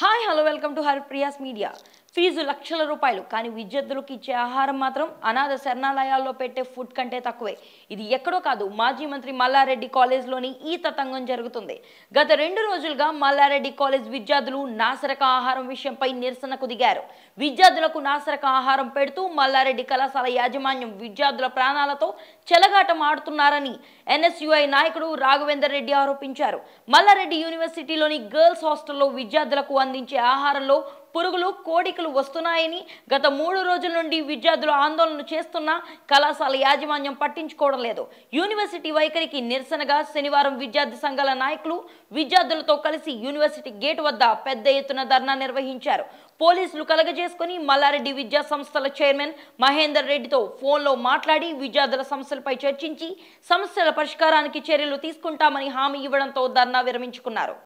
Hi, hello, welcome to Harpriya's Media. Fees లక్షల రూపాయలు. కానీ విద్యార్థులకు ఇచ్చే ఆహారం మాత్రం అనాథ శరణాలయాల్లో పెట్టే ఫుడ్ కంటే తక్కువే. ఇది ఎక్కడో కాదు మాజీ మంత్రి మల్లారెడ్డి కాలేజ్లోని ఈ తతంగం జరుగుతుంది. గత రెండు రోజులుగా మల్లారెడ్డి కాలేజ్ విద్యార్థులు నాసరక ఆహారం విషయంపై నిరసనకు దిగారు. విద్యార్థులకు నాసరక ఆహారం పెడుతూ మల్లారెడ్డి కళాశాల యాజమాన్యం విద్యార్థుల ప్రాణాలతో చెలగాటం ఆడుతున్నారని ఎన్ఎస్యుఐ నాయకుడు రాఘవేందర్ రెడ్డి ఆరోపించారు. మల్లారెడ్డి యూనివర్సిటీలోని గర్ల్స్ హాస్టల్లో విద్యార్థులకు అందించే ఆహారంలో పురుగులు కోడికలు వస్తున్నాయని గత మూడు రోజుల నుండి విద్యార్థులు ఆందోళన చేస్తున్నా కళాశాల యాజమాన్యం పట్టించుకోవడం లేదు. యూనివర్సిటీ వైఖరికి నిరసనగా శనివారం విద్యార్థి సంఘాల నాయకులు విద్యార్థులతో కలిసి యూనివర్సిటీ గేట్ వద్ద పెద్ద ఎత్తున ధర్నా నిర్వహించారు. పోలీసులు కలగజేసుకుని మల్లారెడ్డి విద్యా సంస్థల చైర్మన్ మహేందర్ రెడ్డితో ఫోన్లో మాట్లాడి విద్యార్థుల సమస్యలపై చర్చించి సమస్యల పరిష్కారానికి చర్యలు తీసుకుంటామని హామీ ఇవ్వడంతో ధర్నా విరమించుకున్నారు.